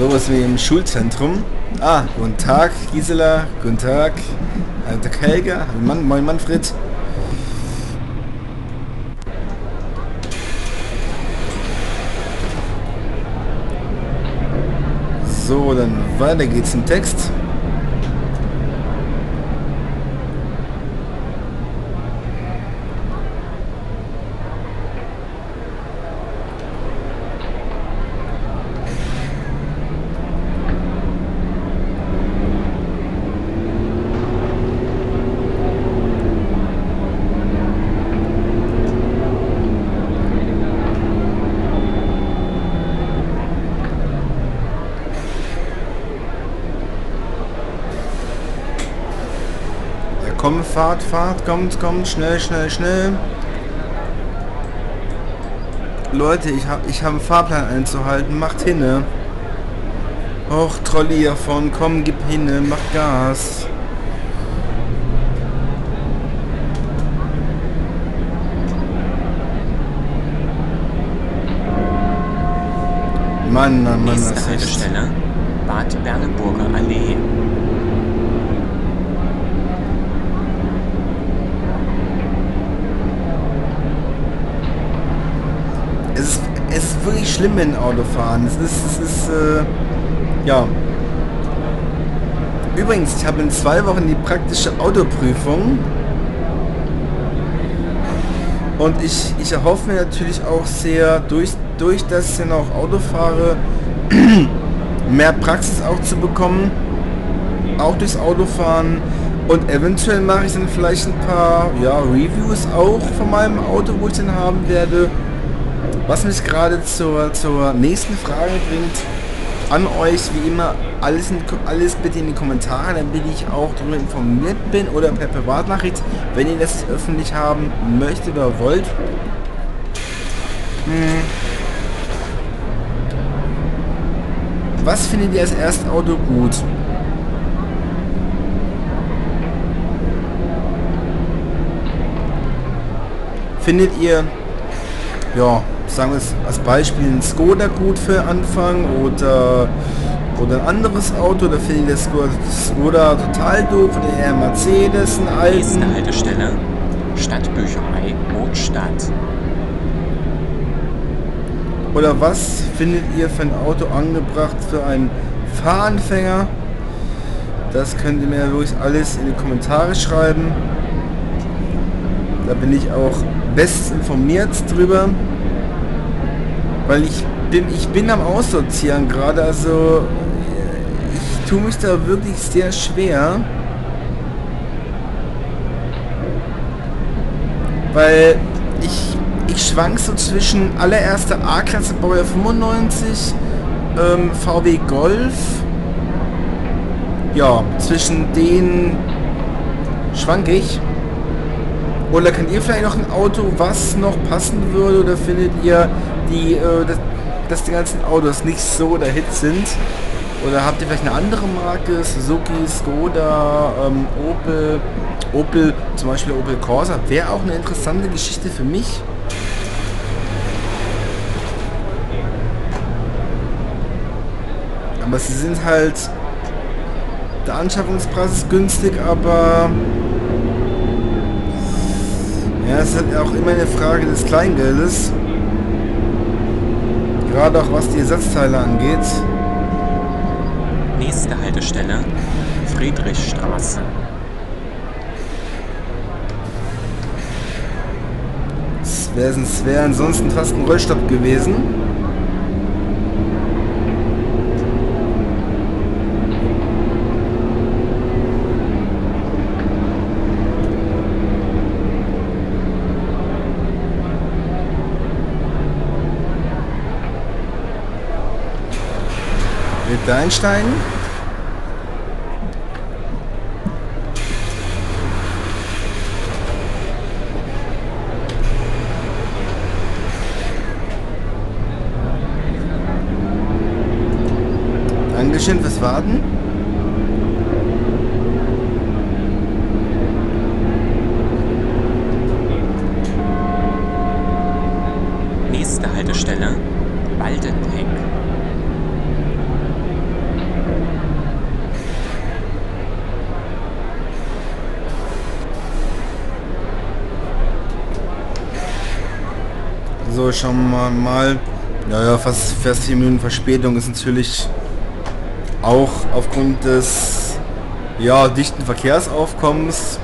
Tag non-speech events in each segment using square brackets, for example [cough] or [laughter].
Sowas wie im Schulzentrum. Ah, guten Tag, Gisela. Guten Tag. Tag, Helga. Mann, moin, Manfred. So, dann weiter geht's im Text. Komm, Fahrt, Fahrt, kommt, kommt, schnell, schnell, schnell. Leute, ich habe ich hab einen Fahrplan einzuhalten, macht hinne. Och, Trolli hier von, komm, gib hinne, mach Gas. Mann, Mann, Mann, Nächste das ist... Haltestelle Bad Berneburger Allee. Es ist, es ist wirklich schlimm in Autofahren. Es ist, es ist, äh, ja. Übrigens, ich habe in zwei Wochen die praktische Autoprüfung. Und ich, ich erhoffe mir natürlich auch sehr, durch, durch das ich auch Auto fahre, [clears throat] mehr Praxis auch zu bekommen. Auch durchs Autofahren. Und eventuell mache ich dann vielleicht ein paar ja, Reviews auch von meinem Auto, wo ich dann haben werde. Was mich gerade zur, zur nächsten Frage bringt, an euch wie immer, alles, in, alles bitte in die Kommentare, damit ich auch darüber informiert bin oder per Privatnachricht, wenn ihr das öffentlich haben möchtet oder wollt. Hm. Was findet ihr als Erstauto gut? Findet ihr, ja, sagen wir es als Beispiel ein Skoda gut für Anfang oder oder ein anderes Auto, da finde ich das Skoda, total doof oder eher Mercedes, Nächste alten. Haltestelle Stadtbücherei Mordstadt. Oder was findet ihr für ein Auto angebracht für einen Fahranfänger? Das könnt ihr mir wirklich alles in die Kommentare schreiben. Da bin ich auch bestens informiert drüber. Weil ich bin, ich bin am Aussortieren gerade, also ich tue mich da wirklich sehr schwer. Weil ich, ich schwank so zwischen allererster A-Klasse Baujahr 95, ähm, VW Golf. Ja, zwischen denen schwank ich. Oder kennt ihr vielleicht noch ein Auto, was noch passen würde? Oder findet ihr, die, äh, dass, dass die ganzen Autos nicht so der Hit sind? Oder habt ihr vielleicht eine andere Marke? Suzuki, Skoda, ähm, Opel, Opel, zum Beispiel Opel Corsa. Wäre auch eine interessante Geschichte für mich. Aber sie sind halt... Der Anschaffungspreis ist günstig, aber... Ja, es ist halt auch immer eine Frage des Kleingeldes. Gerade auch was die Ersatzteile angeht. Nächste Haltestelle Friedrichstraße. Es wäre es wär ansonsten fast ein Rollstopp gewesen. Da einsteigen? Dankeschön fürs Warten. Nächste Haltestelle Waldenheck. Also schauen wir mal. Ja, ja, fast, fast 10 Minuten Verspätung ist natürlich auch aufgrund des ja, dichten Verkehrsaufkommens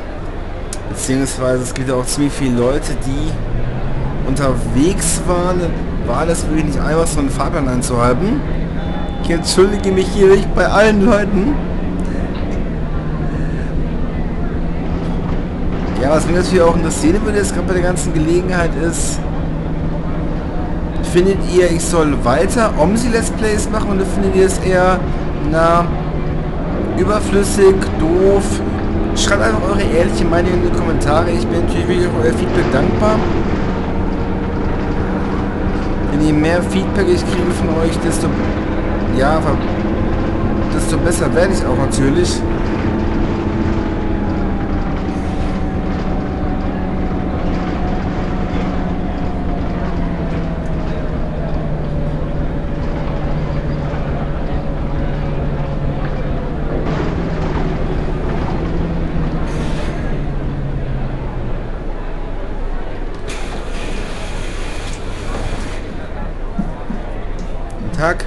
beziehungsweise es gibt ja auch ziemlich viele Leute, die unterwegs waren, war das wirklich nicht einfach so einen Fahrplan einzuhalten. Ich entschuldige mich hier nicht bei allen Leuten. Ja, was mich natürlich auch interessieren würde, ist gerade bei der ganzen Gelegenheit ist, findet ihr, ich soll weiter OMSI Let's Plays machen oder findet ihr es eher, na, überflüssig, doof? Schreibt einfach eure ehrliche Meinung in die Kommentare. Ich bin natürlich wirklich euer Feedback dankbar. Denn je mehr Feedback ich kriege von euch, desto ja, desto besser werde ich auch natürlich. Tag.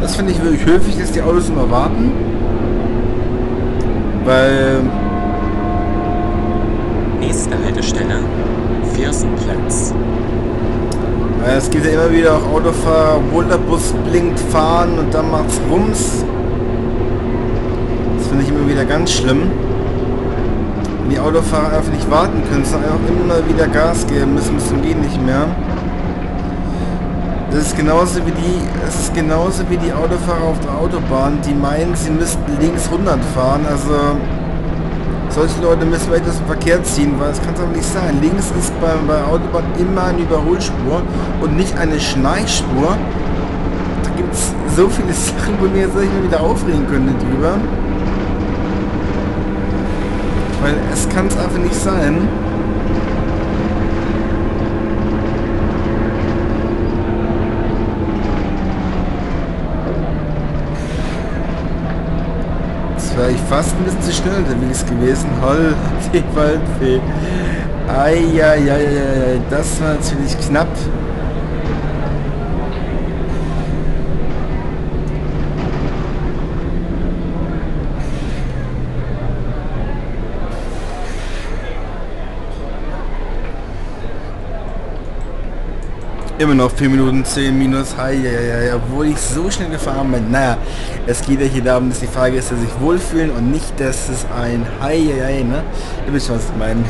Das finde ich wirklich höflich, dass die Autos immer warten. Weil... Nächste Haltestelle, Viersenplatz. Es gibt ja immer wieder auch Autofahrer, obwohl der Bus blinkt, fahren und dann macht's Rums. Finde ich immer wieder ganz schlimm. Wenn die Autofahrer einfach nicht warten können, sondern einfach immer wieder Gas geben müssen, bis zum Gehen nicht mehr. Das ist genauso wie die, es ist genauso wie die Autofahrer auf der Autobahn, die meinen, sie müssten links 100 fahren. Also solche Leute müssen wir etwas im Verkehr ziehen, weil es kann doch nicht sein. Links ist bei, bei Autobahn immer eine Überholspur und nicht eine Schneidspur. Da gibt es so viele [laughs] Sachen, wo wir jetzt nicht wieder aufregen können drüber. Weil es kann es einfach nicht sein. wäre ich fast ein bisschen zu schnell unterwegs gewesen. Holl, die Waldfee. Eieieiei, das war natürlich knapp. Immer noch 4 Minuten 10 minus. Ja, ja, ja, obwohl ich so schnell gefahren bin. Naja, es geht ja hier darum, dass die Frage ist, dass sich wohlfühlen und nicht, dass es ein Hi, ja, ja, ne? Ihr wisst schon, was ich meine.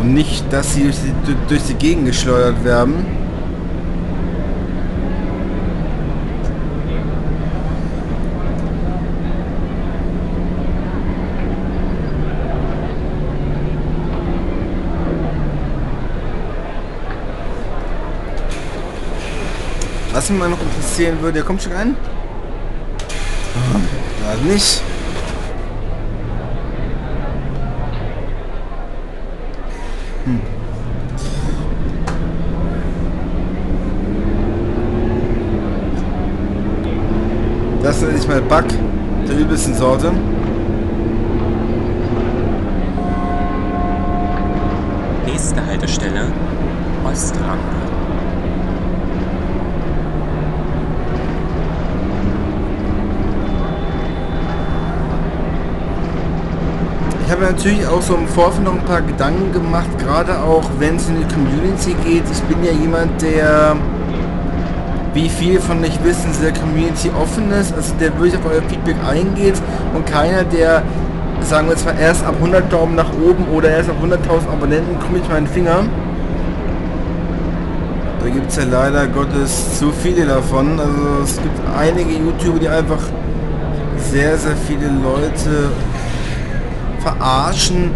Und nicht, dass sie durch die, durch die Gegend geschleudert werden. Was mich mal noch interessieren würde, der kommt schon rein? Gerade nicht. Hm. Das nenne ich mal Bug der übelsten Sorte. Nächste Haltestelle, Ostrampe. Ich habe natürlich auch so im Vorfeld noch ein paar Gedanken gemacht, gerade auch wenn es in die Community geht. Ich bin ja jemand, der, wie viele von euch wissen, sehr Community offen ist, also der wirklich auf euer Feedback eingeht und keiner, der, sagen wir zwar erst ab 100 Daumen nach oben oder erst ab 100.000 Abonnenten komme ich meinen Finger. Da gibt es ja leider Gottes zu viele davon. Also es gibt einige YouTuber, die einfach sehr, sehr viele Leute verarschen